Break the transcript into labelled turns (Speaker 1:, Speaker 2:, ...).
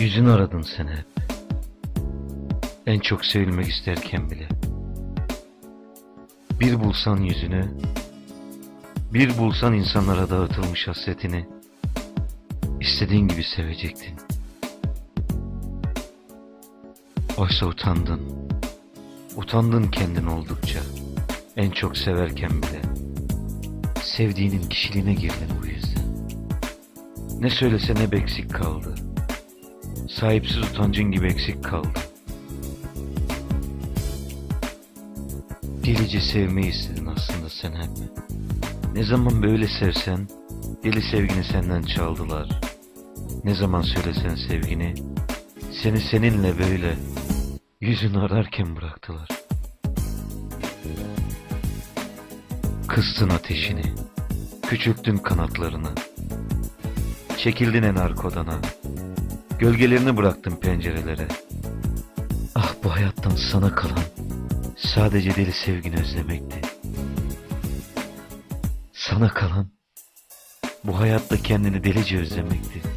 Speaker 1: Yüzünü aradın sen hep. En çok sevilmek isterken bile. Bir bulsan yüzünü, bir bulsan insanlara dağıtılmış hasretini, istediğin gibi sevecektin. Oysa utandın, utandın kendin oldukça, en çok severken bile. Sevdiğinin kişiliğine girdin bu yüzden. Ne söylese ne eksik kaldı. Sahipsiz utancın gibi eksik kaldı. Delice sevmeyi istedin aslında sen hep. Ne zaman böyle sevsen, deli sevgini senden çaldılar. Ne zaman söylesen sevgini, seni seninle böyle yüzünü ararken bıraktılar. Kıstın ateşini, küçülttün kanatlarını. Çekildin en arka odana, gölgelerini bıraktın pencerelere. Ah bu hayattan sana kalan sadece deli sevgini özlemekti. Sana kalan bu hayatta kendini delice özlemekti.